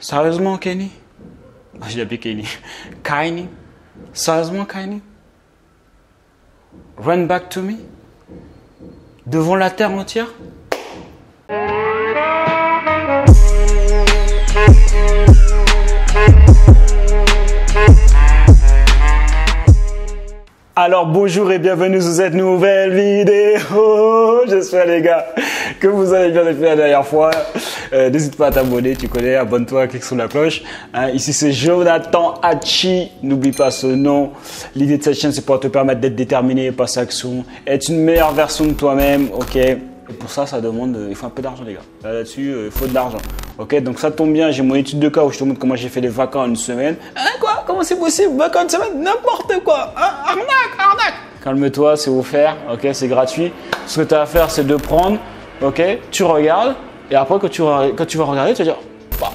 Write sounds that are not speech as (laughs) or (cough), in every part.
Sérieusement, Kenny? Je l'ai appelé Kenny. (laughs) Kenny Sérieusement, Kenny Run back to me? Devant la terre entière? Alors bonjour et bienvenue sur cette nouvelle vidéo. (laughs) J'espère les gars que vous allez bien depuis la dernière fois. Euh, N'hésite pas à t'abonner, tu connais, abonne-toi, clique sur la cloche. Hein, ici c'est Jonathan Hachi, n'oublie pas ce nom. L'idée de cette chaîne c'est pour te permettre d'être déterminé, passer à l'action, être une meilleure version de toi-même, ok? Et pour ça, ça demande, euh, il faut un peu d'argent, les gars. Là, Là-dessus, euh, il faut de l'argent. Ok, donc ça tombe bien, j'ai mon étude de cas où je te montre comment j'ai fait les vacances en une semaine. Hein, quoi? Comment c'est possible? Vacances une semaine? N'importe quoi hein? Arnaque, arnaque Calme-toi, c'est offert, ok, c'est gratuit. Ce que tu as à faire, c'est de prendre, ok, tu regardes, et après, quand tu, vas- quand tu vas regarder, tu vas dire, bah,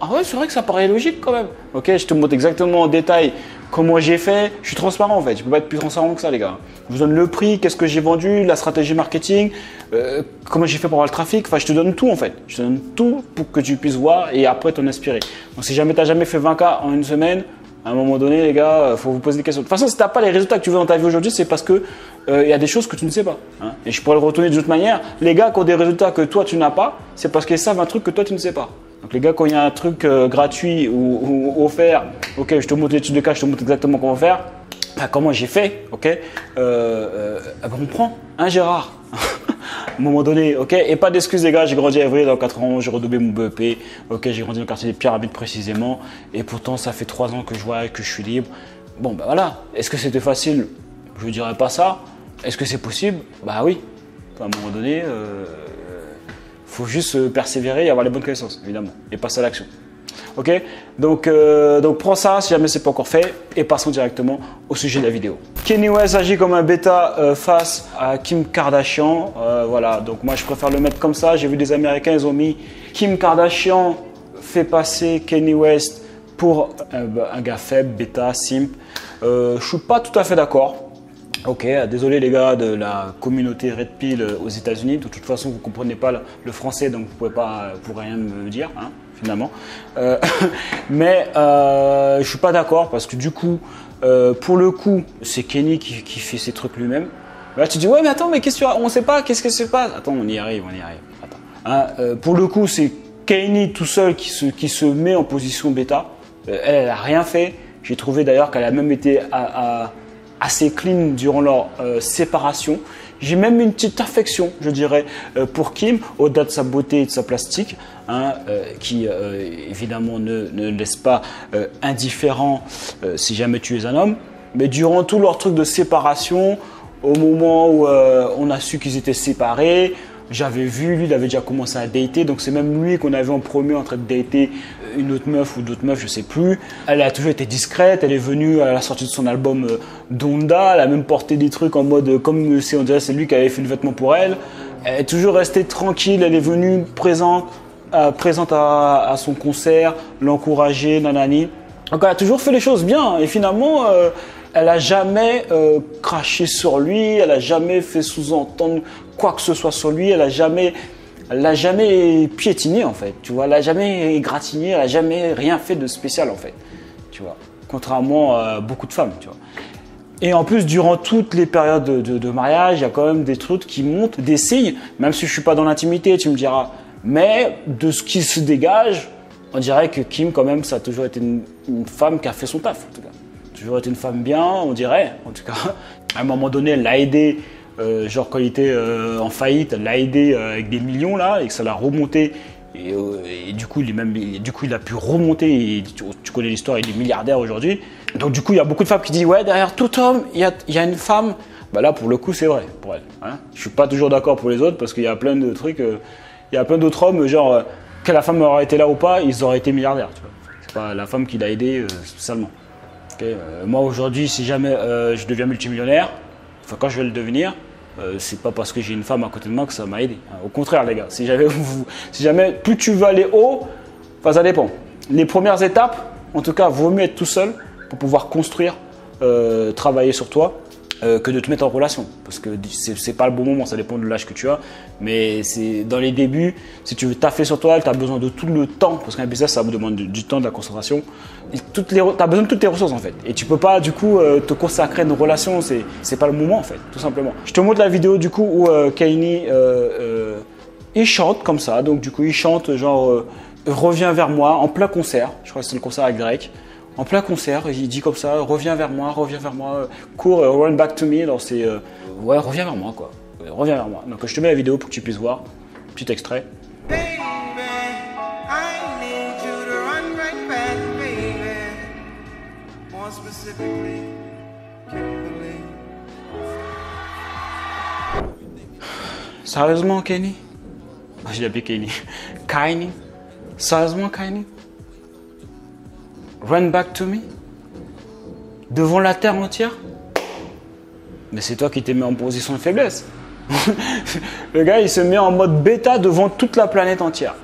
ah ouais, c'est vrai que ça paraît logique quand même. Ok, je te montre exactement en détail comment j'ai fait. Je suis transparent en fait. Je peux pas être plus transparent que ça, les gars. Je vous donne le prix, qu'est-ce que j'ai vendu, la stratégie marketing, euh, comment j'ai fait pour avoir le trafic. Enfin, je te donne tout en fait. Je te donne tout pour que tu puisses voir et après t'en inspirer. Donc, si jamais tu n'as jamais fait 20K en une semaine, à un moment donné, les gars, euh, faut vous poser des questions. De toute façon, si t'as pas les résultats que tu veux dans ta vie aujourd'hui, c'est parce que euh, il y a des choses que tu ne sais pas. hein. Et je pourrais le retourner d'une autre manière. Les gars qui ont des résultats que toi tu n'as pas, c'est parce qu'ils savent un truc que toi tu ne sais pas. Donc les gars, quand il y a un truc euh, gratuit ou, offert, ok, je te montre l'étude de cas, je te montre exactement comment faire. Bah, comment j'ai fait, ok? Bah, On prend un Gérard? Un moment donné, ok Et pas d'excuses, les gars, j'ai grandi à Évry dans 91, j'ai redoublé mon BEP, ok J'ai grandi dans le quartier des Pyramides précisément, et pourtant, ça fait trois ans que je vois que je suis libre. Bon, bah voilà. Est-ce que c'était facile? Je ne dirais pas ça. Est-ce que c'est possible? Bah oui. À un moment donné, euh, faut juste persévérer et avoir les bonnes connaissances, évidemment, et passer à l'action. Ok? Donc, euh, donc prends ça si jamais c'est pas encore fait et passons directement au sujet de la vidéo. Kenny West agit comme un bêta euh, face à Kim Kardashian. Euh, voilà, donc moi je préfère le mettre comme ça. J'ai vu des Américains, ils ont mis Kim Kardashian fait passer Kenny West pour un, gars faible, bêta, simp. Je suis pas tout à fait d'accord. Ok, désolé les gars de la communauté Red Pill aux États-Unis. De toute façon, vous comprenez pas le, français, donc vous pouvez pas, pourrez rien me dire, hein, finalement. Euh, (laughs) mais euh, je suis pas d'accord parce que du coup, euh, pour le coup, c'est Kenny qui, fait ses trucs lui-même. Là, tu dis ouais, mais attends, mais qu'est-ce que tu as- on sait pas, qu'est-ce que se passe Attends, on y arrive, on y arrive. Attends. Hein, euh, pour le coup, c'est Kenny tout seul qui se, qui se met en position bêta. Elle, elle a rien fait. J'ai trouvé d'ailleurs qu'elle a même été assez clean durant leur séparation. J'ai même une petite affection, je dirais, euh, pour Kim, au-delà de sa beauté et de sa plastique, hein, euh, qui euh, évidemment ne, ne laisse pas indifférent si jamais tu es un homme. Mais durant tout leur truc de séparation, au moment où on a su qu'ils étaient séparés, j'avais vu, lui, il avait déjà commencé à dater, donc c'est même lui qu'on avait en premier en train de dater une autre meuf ou d'autres meufs, je sais plus. Elle a toujours été discrète, elle est venue à la sortie de son album euh, Donda, elle a même porté des trucs en mode euh, comme c'est on dirait c'est lui qui avait fait le vêtement pour elle. Elle est toujours restée tranquille, elle est venue présente, euh, présente à, son concert, l'encourager, nanani. Donc elle a toujours fait les choses bien et finalement euh, elle a jamais euh, craché sur lui, elle a jamais fait sous-entendre quoi que ce soit sur lui, elle a jamais jamais piétiné en fait, tu vois, elle a jamais égratigné, elle a jamais rien fait de spécial en fait, tu vois, contrairement à beaucoup de femmes, tu vois. Et en plus, durant toutes les périodes de, mariage, il y a quand même des trucs qui montent, des signes, même si je suis pas dans l'intimité, tu me diras. Mais de ce qui se dégage, on dirait que Kim, quand même, ça a toujours été une, une femme qui a fait son taf, en tout cas. Toujours été une femme bien, on dirait, en tout cas. À un moment donné, elle l'a aidé, euh, genre quand il était euh, en faillite, elle l'a aidé euh, avec des millions, là, et que ça l'a remonté. Et, du coup, il est même, du coup, il a pu remonter. Et tu, connais l'histoire, il est milliardaire aujourd'hui. Donc, du coup, il y a beaucoup de femmes qui disent ouais, derrière tout homme, il y a, une femme. Bah là, pour le coup, c'est vrai pour elle. Hein. Je suis pas toujours d'accord pour les autres parce qu'il y a plein de trucs. il y a plein d'autres hommes, genre que la femme aurait été là ou pas, ils auraient été milliardaires. Tu vois. C'est pas la femme qui l'a aidé spécialement. Euh, moi aujourd'hui, si jamais euh, je deviens multimillionnaire, enfin quand je vais le devenir, euh, c'est pas parce que j'ai une femme à côté de moi que ça m'a aidé. hein. Au contraire, les gars, si jamais, plus tu vas aller haut, ça dépend. Les premières étapes, en tout cas, vaut mieux être tout seul pour pouvoir construire, travailler sur toi. Euh, que de te mettre en relation. Parce que c'est pas le bon moment, ça dépend de l'âge que tu as. Mais c'est dans les débuts, si tu veux taffer sur toi, tu as besoin de tout le temps. Parce qu'un business, ça vous demande du, temps, de la concentration. Tu as besoin de toutes tes ressources en fait. Et tu peux pas du coup euh, te consacrer à une relation, c'est pas le moment en fait, tout simplement. Je te montre la vidéo du coup où euh, euh, il chante comme ça. Donc du coup, il chante genre reviens vers moi en plein concert. Je crois que c'est le concert avec Drake en plein concert, il dit comme ça, reviens vers moi, reviens vers moi, cours, euh, run back to me. Donc c'est, euh, ouais, reviens vers moi, quoi. Euh, reviens vers moi. Donc je te mets la vidéo pour que tu puisses voir. Petit extrait. Sérieusement, Kenny? J'ai appelé Kenny. Kenny Sérieusement, Kenny Run back to me? Devant la terre entière? Mais c'est toi qui t'es mis en position de faiblesse. (laughs) le gars, il se met en mode bêta devant toute la planète entière.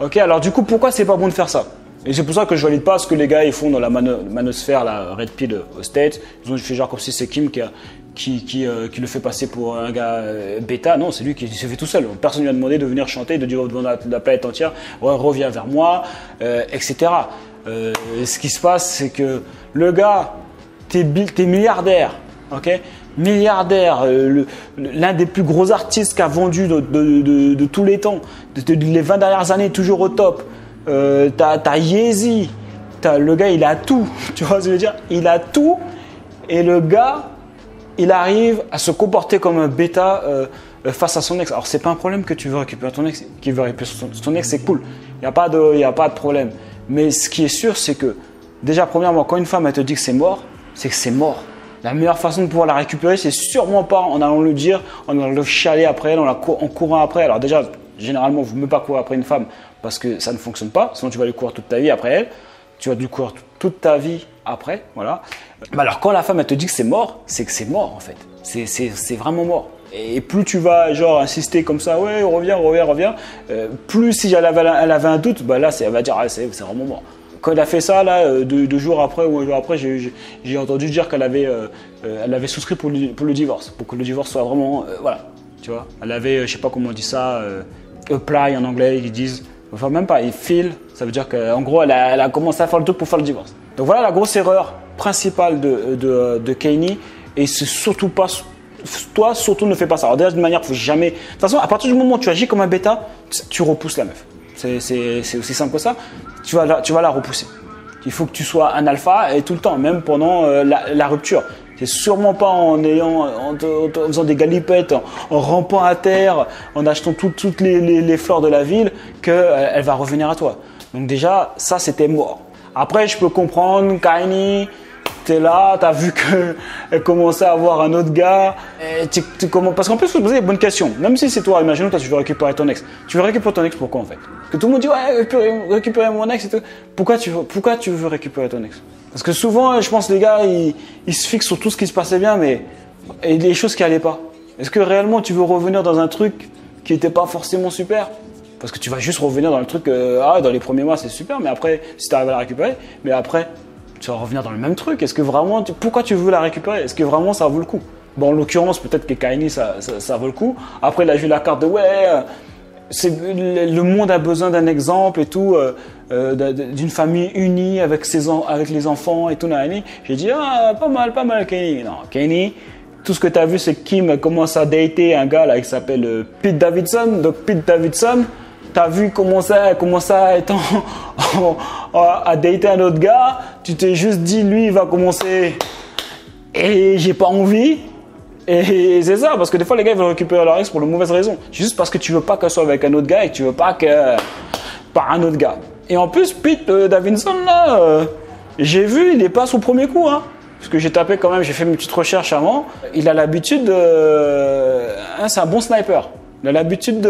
Ok, alors du coup, pourquoi c'est pas bon de faire ça? Et c'est pour ça que je valide pas ce que les gars ils font dans la manosphère, la Red Pill au State. Ils ont fait genre comme si c'est Kim qui, qui, euh, qui, le fait passer pour un gars euh, bêta. Non, c'est lui qui se fait tout seul. Personne ne lui a demandé de venir chanter, de dire devant la, planète entière, reviens vers moi, euh, etc. Euh, ce qui se passe, c'est que le gars, t'es es milliardaire, ok? Milliardaire, euh, l'un des plus gros artistes qui a vendu de, tous les temps, les 20 dernières années, toujours au top. Euh, t'as as Yeezy, le gars, il a tout, (laughs) tu vois ce que je veux dire? Il a tout, et le gars, il arrive à se comporter comme un bêta face à son ex. Alors, c'est pas un problème que tu veux récupérer ton ex, qu'il veut récupérer son, ex, c'est cool. Il n'y a, a pas de problème. Mais ce qui est sûr, c'est que déjà, premièrement, quand une femme elle te dit que c'est mort, c'est que c'est mort. La meilleure façon de pouvoir la récupérer, c'est sûrement pas en allant le dire, en allant le chialer après elle, en, courant après. Alors déjà, généralement, vous ne pas courir après une femme parce que ça ne fonctionne pas. Sinon, tu vas lui courir toute ta vie après elle. Tu vas lui courir toute ta vie après, voilà. Mais alors, quand la femme elle te dit que c'est mort, c'est que c'est mort en fait. C'est vraiment mort. Et plus tu vas genre insister comme ça, ouais, reviens, reviens, reviens, euh, plus si elle avait, elle un doute, bah là, elle va dire, ah, c'est vraiment mort. Quand elle a fait ça, là, euh, deux, jours après ou un jour après, j'ai entendu dire qu'elle avait, euh, elle avait souscrit pour le, divorce, pour que le divorce soit vraiment, voilà, tu vois. Elle avait, je sais pas comment on dit ça, apply en anglais, ils disent, enfin même pas, il feel, ça veut dire qu'en gros, elle a, elle a, commencé à faire le truc pour faire le divorce. Donc voilà la grosse erreur principale de, de, de Kanye, et c'est surtout pas toi, surtout, ne fais pas ça. Alors, d'une manière, faut jamais. De toute façon, à partir du moment où tu agis comme un bêta, tu repousses la meuf. C'est aussi simple que ça. Tu vas, la, tu vas la repousser. Il faut que tu sois un alpha et tout le temps, même pendant euh, la, rupture. C'est sûrement pas en ayant, faisant des galipettes, en, rampant à terre, en achetant toutes les, fleurs de la ville, qu'elle euh, elle va revenir à toi. Donc déjà, ça c'était mort. Après, je peux comprendre, Kaini, t'es là, t'as vu qu'elle (laughs) commençait à avoir un autre gars. Parce qu'en plus, te poser des bonnes questions. Même si c'est toi, imaginons que tu veux récupérer ton ex. Tu veux récupérer ton ex pourquoi en fait? Que tout le monde dit ouais, récupérer, mon ex et tout. Pourquoi tu, veux, pourquoi tu veux récupérer ton ex? Parce que souvent, je pense les gars, ils, se fixent sur tout ce qui se passait bien, mais et les choses qui allaient pas. Est-ce que réellement tu veux revenir dans un truc qui n'était pas forcément super? Parce que tu vas juste revenir dans le truc, euh, ah, dans les premiers mois c'est super, mais après, si tu arrives à la récupérer, mais après, tu vas revenir dans le même truc. Est-ce que vraiment, pourquoi tu veux la récupérer? Est-ce que vraiment ça vaut le coup? Bon, en l'occurrence, peut-être que Kaini, ça, ça, vaut le coup. Après, il a vu la carte de ouais, euh, le monde a besoin d'un exemple et tout, euh, euh, d'une famille unie avec, ses avec les enfants et tout. J'ai dit, ah, pas mal, pas mal, Kaini. Non, Kaini, tout ce que tu as vu, c'est Kim commence à dater un gars là qui s'appelle Pete Davidson. Donc, Pete Davidson, tu as vu comment ça, comment ça étant à dater un autre gars, tu t'es juste dit, lui, il va commencer et j'ai pas envie. Et c'est ça, parce que des fois, les gars, ils veulent récupérer leur ex pour de mauvaises raisons. Juste parce que tu veux pas qu'elle soit avec un autre gars et que tu veux pas que. par un autre gars. Et en plus, Pete euh, Davidson, là, euh, j'ai vu, il est pas son premier coup, hein. Parce que j'ai tapé quand même, j'ai fait une petite recherche avant. Il a l'habitude de. Hein, c'est un bon sniper. Il a l'habitude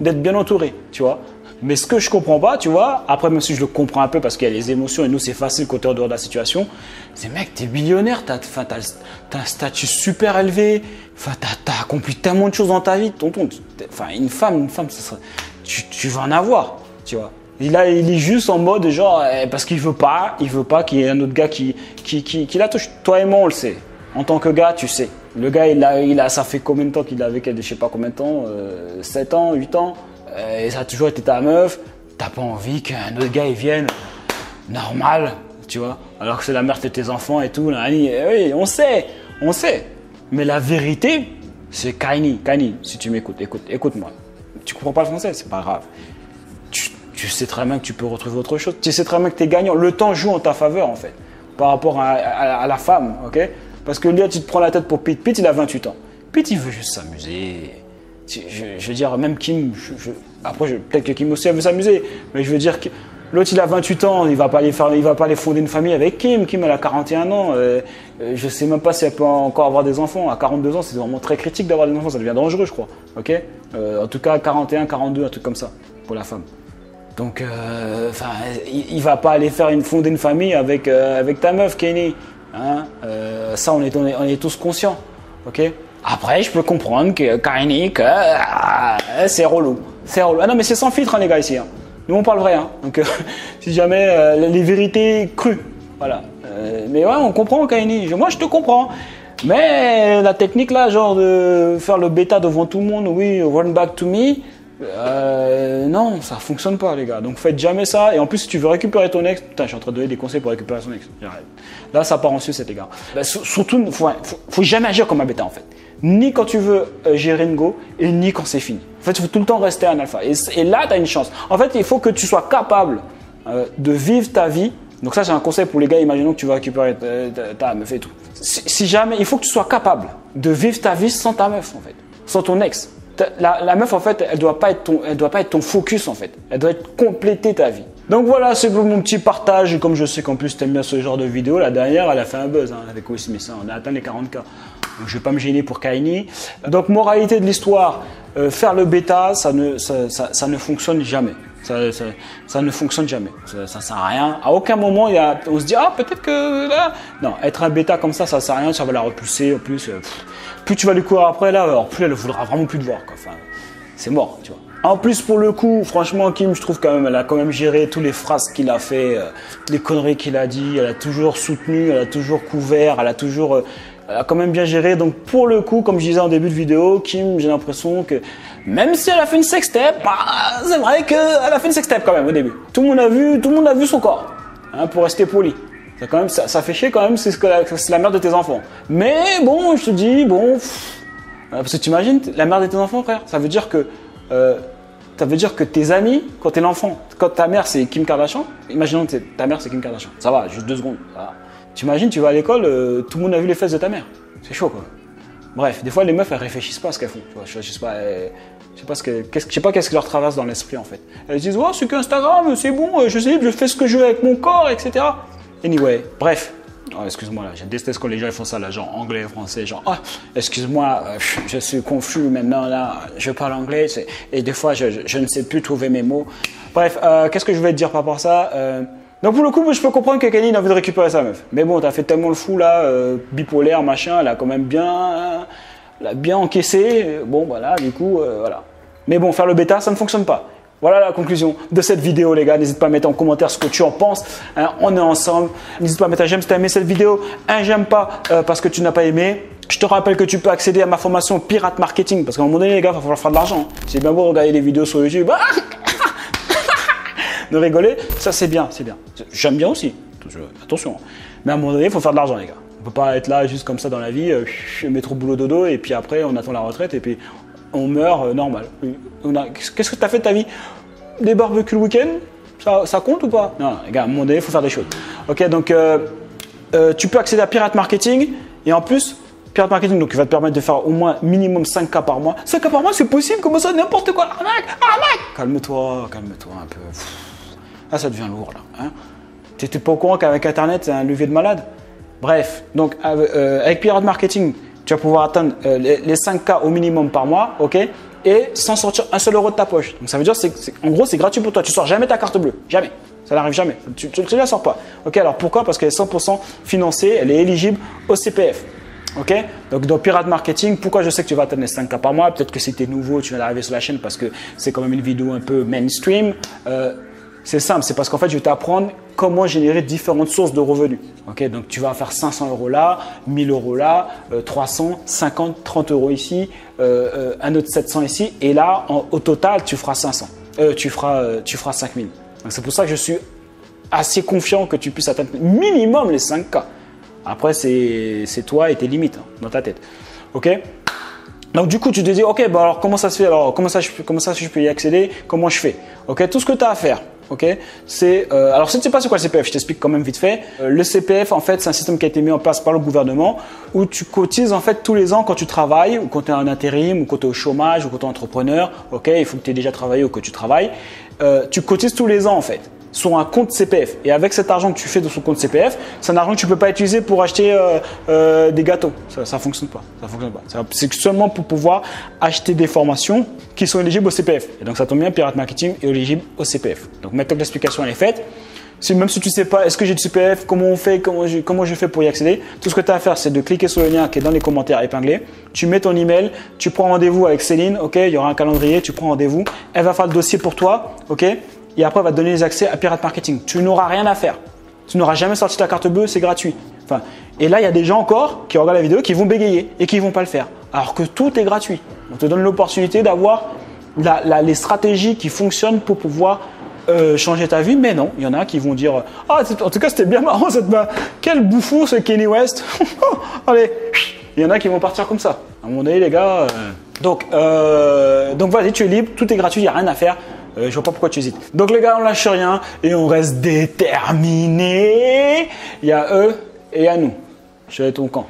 d'être bien entouré, tu vois. Mais ce que je comprends pas, tu vois, après même si je le comprends un peu parce qu'il y a les émotions et nous c'est facile quand t'es en dehors de la situation, c'est mec, t'es millionnaire, t'as as, un statut super élevé, enfin t'as accompli tellement de choses dans ta vie, tonton. Enfin une femme, une femme, ça serait, tu, tu vas en avoir, tu vois. Il, a, il est juste en mode genre eh, parce qu'il veut pas, il veut pas qu'il y ait un autre gars qui, qui, qui, qui la touche. Toi et moi on le sait. En tant que gars, tu sais. Le gars, il a, il a, ça fait combien de temps qu'il est avec elle? Je sais pas combien de temps, euh, 7 ans, 8 ans? Euh, et ça a toujours été ta meuf? T'as pas envie qu'un autre gars il vienne? Normal, tu vois, alors que c'est la mère de tes enfants et tout. Là, oui, on sait, on sait. Mais la vérité, c'est Kaini. Kaini, si tu m'écoutes, écoute, écoute-moi. Tu comprends pas le français, c'est pas grave. Tu, tu, sais très bien que tu peux retrouver autre chose. Tu sais très bien que tu es gagnant. Le temps joue en ta faveur, en fait, par rapport à, la femme, ok? Parce que là, tu te prends la tête pour Pete. Pete, il a 28 ans. Pete, il veut juste s'amuser. Je, je, veux dire, même Kim, je, après, peut-être que Kim aussi veut s'amuser, mais je veux dire que L'autre, il a 28 ans, il va pas aller faire, il va pas aller fonder une famille avec Kim. Kim, elle a 41 ans. Euh, euh, je sais même pas si elle peut encore avoir des enfants. À 42 ans, c'est vraiment très critique d'avoir des enfants. Ça devient dangereux, je crois. Ok? Euh, En tout cas, 41, 42, un truc comme ça pour la femme. Donc, euh, enfin, il, va pas aller faire une fonder une famille avec avec ta meuf, Kenny. Hein ça, on est, tous conscients. Après, je peux comprendre que Kenny, que c'est relou. C'est relou. Ah non, mais c'est sans filtre, hein, les gars ici. Hein. Nous, on parle vrai. Donc, euh, (laughs) si jamais euh, les vérités crues. Voilà. Euh, mais ouais, on comprend, Kaini. Moi, je te comprends. Mais la technique là, genre de faire le bêta devant tout le monde, oui, run back to me, euh, non, ça fonctionne pas, les gars. Donc faites jamais ça. Et en plus, si tu veux récupérer ton ex, putain, je suis en train de donner des conseils pour récupérer son ex. Là, ça part en sucette, les gars. Bah, surtout, faut, faut, faut, jamais agir comme un bêta, en fait. Ni quand tu veux gérer une go, ni quand c'est fini. En fait, il faut tout le temps rester un alpha. Et, là, tu as une chance. En fait, il faut que tu sois capable euh, de vivre ta vie. Donc ça, c'est un conseil pour les gars. Imaginons que tu vas récupérer ta, meuf et tout. Si, jamais, il faut que tu sois capable de vivre ta vie sans ta meuf, en fait. Sans ton ex. La, meuf, en fait, elle doit pas être ton, elle doit pas être ton focus, en fait. Elle doit être compléter ta vie. Donc voilà, c'est pour mon petit partage. Comme je sais qu'en plus, tu aimes bien ce genre de vidéo, la dernière, elle a fait un buzz hein, avec Will Smith. Hein. On a atteint les 40K. Donc, je vais pas me gêner pour Kaini. Donc, moralité de l'histoire, euh, faire le bêta, ça ne, ça, ça ne fonctionne jamais. Ça, ça, ne fonctionne jamais. Ça, ça sert à rien. À aucun moment, y a, on se dit, ah, peut-être que là. Non, être un bêta comme ça, ça sert à rien. Ça va la repousser. En plus, euh, plus tu vas lui courir après, là, alors plus elle ne voudra vraiment plus te voir. Quoi. Enfin, c'est mort, tu vois. En plus, pour le coup, franchement, Kim, je trouve quand même, elle a quand même géré toutes les phrases qu'il a fait, euh, les conneries qu'il a dit. Elle a toujours soutenu, elle a toujours couvert, elle a toujours elle a quand même bien géré. Donc pour le coup, comme je disais en début de vidéo, Kim, j'ai l'impression que même si elle a fait une sextape, bah, c'est vrai qu'elle a fait une sextape quand même au début. Tout le monde a vu, tout le monde a vu son corps, hein, pour rester poli. Ça, quand même, ça, fait chier quand même, c'est ce la mère de tes enfants. Mais bon, je te dis, bon, parce que tu imagines la mère de tes enfants, frère. Ça veut dire que euh, ça veut dire que tes amis, quand t'es l'enfant, quand ta mère c'est Kim Kardashian, imaginons que ta mère c'est Kim Kardashian. Ça va, juste deux secondes. Tu imagines, tu vas à l'école, euh, tout le monde a vu les fesses de ta mère. C'est chaud, quoi. Bref, des fois, les meufs, elles réfléchissent pas à ce qu'elles font. je, sais pas, je sais pas ce que, je sais pas qu'est-ce qui leur traverse dans l'esprit, en fait. Elles disent, oh, c'est qu'Instagram, c'est bon, euh, je sais, je fais ce que je veux avec mon corps, etc. Anyway, bref. Oh, excuse-moi, là, j'ai détesté quand les gens font ça, là, genre anglais, français, genre, ah, excuse-moi, euh, je suis confus maintenant, là, je parle anglais, et des fois, je, je, ne sais plus trouver mes mots. Bref, qu'est-ce que je vais te dire par rapport à ça donc pour le coup, je peux comprendre que Kenny a envie de récupérer sa meuf. Mais bon, t'as fait tellement le fou là, euh, bipolaire, machin, elle a quand même bien, a bien encaissé. Bon, voilà, du coup, euh, voilà. Mais bon, faire le bêta, ça ne fonctionne pas. Voilà la conclusion de cette vidéo, les gars. N'hésite pas à mettre en commentaire ce que tu en penses. Hein, on est ensemble. N'hésite pas à mettre un j'aime si tu as aimé cette vidéo. Un j'aime pas euh, parce que tu n'as pas aimé. Je te rappelle que tu peux accéder à ma formation Pirate Marketing. Parce qu'à un moment donné, les gars, il va falloir faire de l'argent. C'est bien beau regarder les vidéos sur YouTube. Ah rigoler, ça c'est bien, c'est bien. J'aime bien aussi, attention. Mais à un moment donné, il faut faire de l'argent, les gars. On peut pas être là juste comme ça dans la vie, euh, mettre au boulot dodo, et puis après on attend la retraite, et puis on meurt euh, normal. Qu'est-ce que tu as fait de ta vie? Des barbecues le week-end? Ça, ça, compte ou pas? Non, les gars, à un moment donné, il faut faire des choses. Ok, donc euh, tu peux accéder à Pirate Marketing, et en plus, Pirate Marketing, donc il va te permettre de faire au moins minimum 5K par mois. 5K par mois, c'est possible Comment ça N'importe quoi? Arnaque Arnaque Calme-toi, calme-toi un peu. Ah, ça devient lourd là. Hein tu n'étais pas au courant qu'avec Internet, c'est un levier de malade? Bref, donc euh, avec Pirate Marketing, tu vas pouvoir atteindre euh, les, 5K au minimum par mois, ok? Et sans sortir un seul euro de ta poche. Donc ça veut dire, c'est, en gros, c'est gratuit pour toi. Tu sors jamais ta carte bleue. Jamais. Ça n'arrive jamais. Tu ne la sors pas. Ok, alors pourquoi? Parce qu'elle est 100% financée, elle est éligible au CPF. Ok? Donc dans Pirate Marketing, pourquoi je sais que tu vas atteindre les 5K par mois? Peut-être que si tu es nouveau, tu viens d'arriver sur la chaîne parce que c'est quand même une vidéo un peu mainstream. Euh, c'est simple, c'est parce qu'en fait, je vais t'apprendre comment générer différentes sources de revenus. Ok, donc tu vas faire 500 euros là, 1000 euros là, 300, 50, 30 euros ici, euh, euh, un autre 700 ici, et là, au total, tu feras 500. Euh, tu feras, tu feras 5000. Donc c'est pour ça que je suis assez confiant que tu puisses atteindre minimum les 5K. Après, c'est toi et tes limites hein, dans ta tête. Ok? Donc du coup, tu te dis, ok, bah alors comment ça se fait? Alors comment ça, je, comment ça je peux y accéder? Comment je fais? Ok, tout ce que tu as à faire, ok? C'est euh, alors si tu sais pas c'est quoi le CPF, je t'explique quand même vite fait. Euh, le CPF en fait c'est un système qui a été mis en place par le gouvernement où tu cotises en fait tous les ans quand tu travailles ou quand tu es en intérim ou quand tu es au chômage ou quand tu es entrepreneur, ok? Il faut que tu aies déjà travaillé ou que tu travailles. Euh, tu cotises tous les ans en fait sur un compte CPF. Et avec cet argent que tu fais de son compte CPF, c'est un argent que tu ne peux pas utiliser pour acheter euh, euh, des gâteaux. Ça ne fonctionne pas. Ça fonctionne pas. C'est seulement pour pouvoir acheter des formations qui sont éligibles au CPF. Et donc ça tombe bien, Pirate Marketing est éligible au CPF. Donc maintenant que l'explication est faite, si, même si tu ne sais pas est-ce que j'ai du CPF, comment on fait, comment je, comment je fais pour y accéder, tout ce que tu as à faire, c'est de cliquer sur le lien qui est dans les commentaires épinglés. Tu mets ton email, tu prends rendez-vous avec Céline, ok, il y aura un calendrier, tu prends rendez-vous. Elle va faire le dossier pour toi, ok? Et après, elle va te donner les accès à Pirate Marketing. Tu n'auras rien à faire. Tu n'auras jamais sorti ta carte bleue, c'est gratuit. Enfin, et là, il y a des gens encore qui regardent la vidéo qui vont bégayer et qui ne vont pas le faire. Alors que tout est gratuit. On te donne l'opportunité d'avoir les stratégies qui fonctionnent pour pouvoir euh, changer ta vie, mais non, il y en a qui vont dire Ah, en tout cas, c'était bien marrant cette main. Quel bouffon ce Kenny West. (laughs) Allez, il y en a qui vont partir comme ça. À un moment donné, les gars. Euh, donc, euh, donc vas-y, tu es libre, tout est gratuit, il n'y a rien à faire. Euh, je vois pas pourquoi tu hésites. Donc les gars, on lâche rien et on reste déterminé. Il y a eux et il y a nous. Je vais être camp.